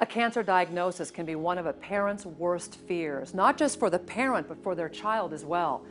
A cancer diagnosis can be one of a parent's worst fears, not just for the parent, but for their child as well.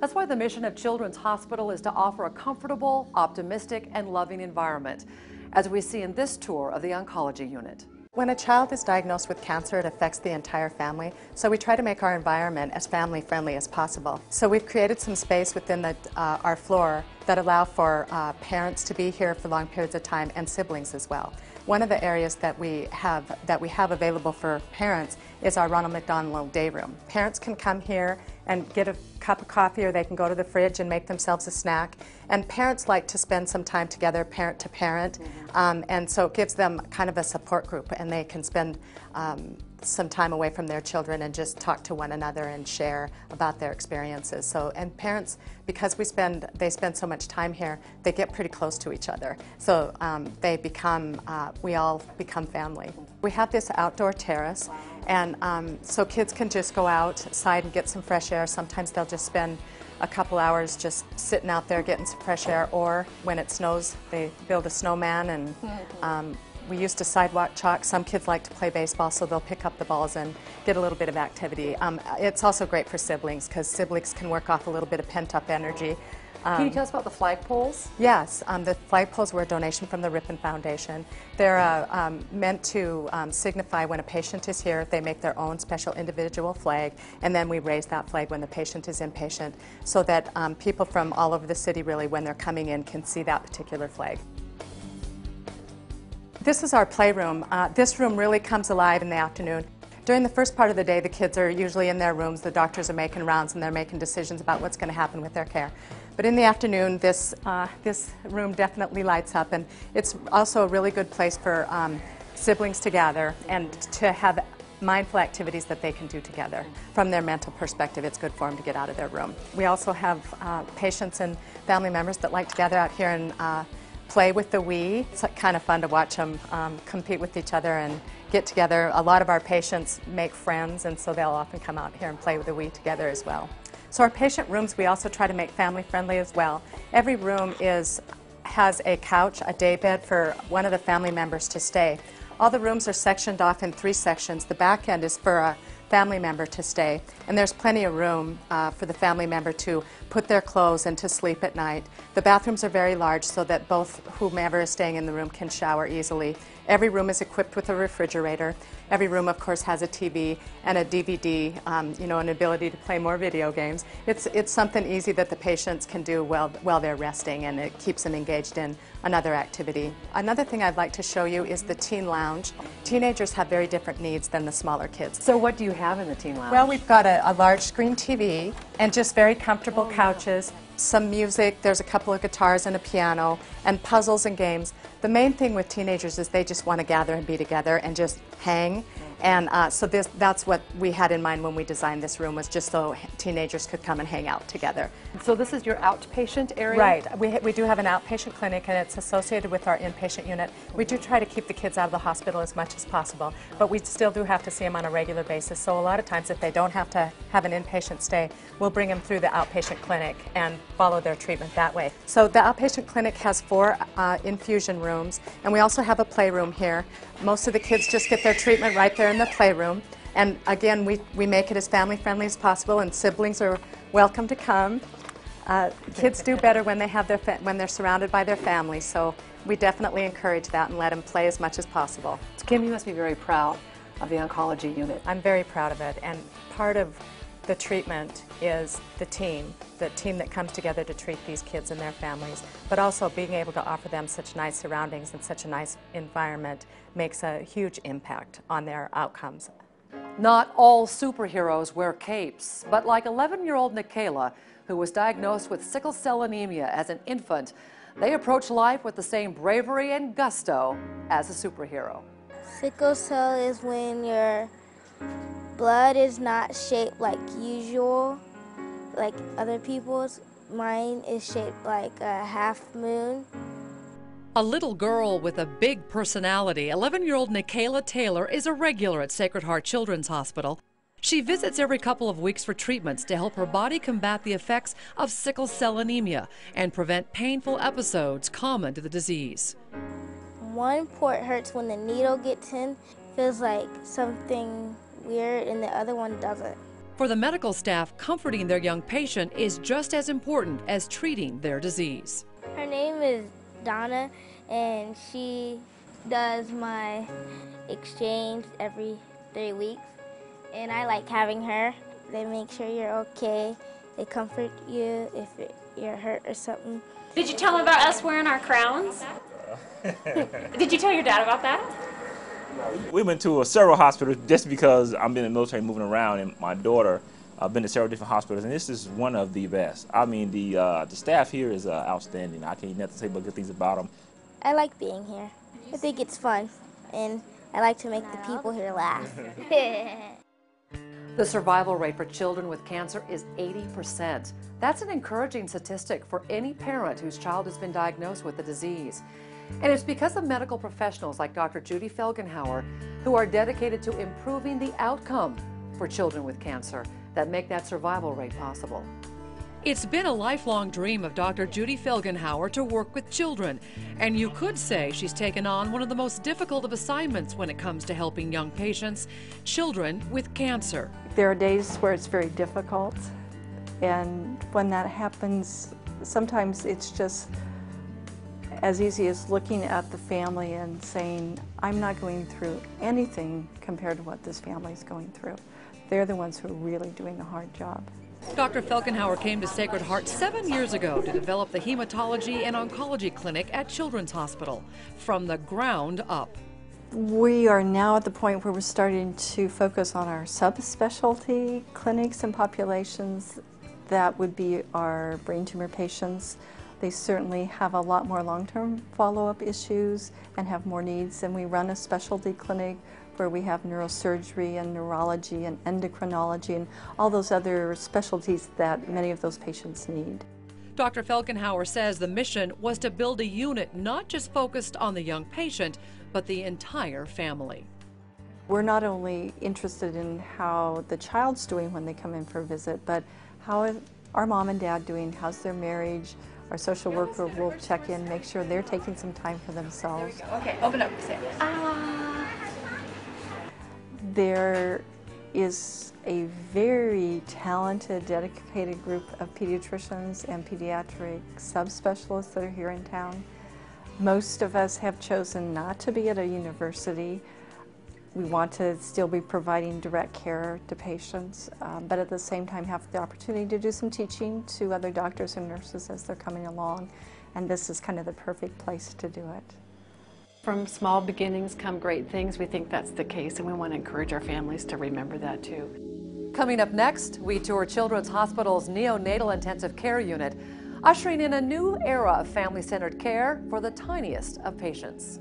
That's why the mission of Children's Hospital is to offer a comfortable, optimistic, and loving environment, as we see in this tour of the oncology unit. When a child is diagnosed with cancer, it affects the entire family, so we try to make our environment as family friendly as possible. So we've created some space within the, uh, our floor that allow for uh, parents to be here for long periods of time and siblings as well. One of the areas that we have that we have available for parents is our Ronald McDonald Day Room. Parents can come here and get a cup of coffee or they can go to the fridge and make themselves a snack. And parents like to spend some time together, parent to parent, mm-hmm. um, and so it gives them kind of a support group and they can spend um, some time away from their children and just talk to one another and share about their experiences. So, and parents, because we spend, they spend so much time here, they get pretty close to each other. So um, they become, uh, we all become family. We have this outdoor terrace, and um, so kids can just go outside and get some fresh air. Sometimes they'll just spend a couple hours just sitting out there getting some fresh air, or when it snows, they build a snowman and um, we used to sidewalk chalk. Some kids like to play baseball, so they'll pick up the balls and get a little bit of activity. Um, it's also great for siblings because siblings can work off a little bit of pent up energy. Um, can you tell us about the flagpoles? Yes, um, the flagpoles were a donation from the Ripon Foundation. They're uh, um, meant to um, signify when a patient is here, they make their own special individual flag, and then we raise that flag when the patient is inpatient so that um, people from all over the city, really, when they're coming in, can see that particular flag. This is our playroom. Uh, this room really comes alive in the afternoon. During the first part of the day, the kids are usually in their rooms. The doctors are making rounds and they're making decisions about what's going to happen with their care. But in the afternoon, this, uh, this room definitely lights up, and it's also a really good place for um, siblings to gather and to have mindful activities that they can do together. From their mental perspective, it's good for them to get out of their room. We also have uh, patients and family members that like to gather out here and play with the Wii. It's kind of fun to watch them um, compete with each other and get together. A lot of our patients make friends, and so they'll often come out here and play with the Wii together as well. So our patient rooms, we also try to make family friendly as well. Every room is has a couch, a day bed for one of the family members to stay. All the rooms are sectioned off in three sections. The back end is for a family member to stay. And there's plenty of room uh, for the family member to put their clothes and to sleep at night. The bathrooms are very large so that both whomever is staying in the room can shower easily. Every room is equipped with a refrigerator. Every room, of course, has a TV and a DVD, um, you know, an ability to play more video games. It's, it's something easy that the patients can do while, while they're resting, and it keeps them engaged in another activity. Another thing I'd like to show you is the teen lounge. Teenagers have very different needs than the smaller kids. So what do you have in the teen lounge? Well, we've got a, a large screen TV and just very comfortable couches, some music, there's a couple of guitars and a piano, and puzzles and games. The main thing with teenagers is they just want to gather and be together and just hang and uh, so this, that's what we had in mind when we designed this room was just so teenagers could come and hang out together. So this is your outpatient area? Right. We, we do have an outpatient clinic and it's associated with our inpatient unit. We do try to keep the kids out of the hospital as much as possible, but we still do have to see them on a regular basis. So a lot of times if they don't have to have an inpatient stay, we'll bring them through the outpatient clinic and follow their treatment that way. So the outpatient clinic has four uh, infusion rooms and we also have a playroom here. Most of the kids just get their treatment right there in the playroom. And again, we, we make it as family friendly as possible, and siblings are welcome to come. Uh, kids do better when they have their when they're surrounded by their family, So we definitely encourage that and let them play as much as possible. Kim, you must be very proud of the oncology unit. I'm very proud of it, and part of the treatment is the team, the team that comes together to treat these kids and their families, but also being able to offer them such nice surroundings and such a nice environment makes a huge impact on their outcomes. Not all superheroes wear capes, but like 11-year-old Nikayla, who was diagnosed with sickle cell anemia as an infant, they approach life with the same bravery and gusto as a superhero. Sickle cell is when you're blood is not shaped like usual, like other people's. Mine is shaped like a half moon. A little girl with a big personality, 11 year old Nikayla Taylor is a regular at Sacred Heart Children's Hospital. She visits every couple of weeks for treatments to help her body combat the effects of sickle cell anemia and prevent painful episodes common to the disease. One port hurts when the needle gets in, feels like something weird and the other one doesn't. For the medical staff, comforting their young patient is just as important as treating their disease. Her name is Donna, and she does my exchange every three weeks. And I like having her. They make sure you're okay. They comfort you if you're hurt or something. Did you tell them about us wearing our crowns? Did you tell your dad about that? We went to several hospitals just because I'm in the military moving around, and my daughter. I've been to several different hospitals, and this is one of the best. I mean, the uh, the staff here is uh, outstanding. I can't nothing say but good things about them. I like being here. I think it's fun, and I like to make the people here laugh. The survival rate for children with cancer is 80%. That's an encouraging statistic for any parent whose child has been diagnosed with the disease. And it's because of medical professionals like Dr. Judy Felgenhauer who are dedicated to improving the outcome for children with cancer that make that survival rate possible. It's been a lifelong dream of Dr. Judy Felgenhauer to work with children, and you could say she's taken on one of the most difficult of assignments when it comes to helping young patients, children with cancer. There are days where it's very difficult, and when that happens, sometimes it's just as easy as looking at the family and saying, I'm not going through anything compared to what this family is going through. They're the ones who are really doing a hard job. Dr. Felgenhauer came to Sacred Heart seven years ago to develop the hematology and oncology clinic at Children's Hospital from the ground up. We are now at the point where we're starting to focus on our subspecialty clinics and populations. That would be our brain tumor patients. They certainly have a lot more long-term follow-up issues and have more needs. And we run a specialty clinic where we have neurosurgery and neurology and endocrinology and all those other specialties that many of those patients need. Dr. Felgenhauer says the mission was to build a unit not just focused on the young patient, but the entire family. We're not only interested in how the child's doing when they come in for a visit, but how are mom and dad doing? How's their marriage? Our social worker will check in, make sure they're taking some time for themselves. Okay, open up. Say, ah. There is a very talented, dedicated group of pediatricians and pediatric subspecialists that are here in town. Most of us have chosen not to be at a university. We want to still be providing direct care to patients, um, but at the same time have the opportunity to do some teaching to other doctors and nurses as they're coming along. And this is kind of the perfect place to do it. From small beginnings come great things. We think that's the case, and we want to encourage our families to remember that too. Coming up next, we tour Children's Hospital's neonatal intensive care unit, ushering in a new era of family centered care for the tiniest of patients.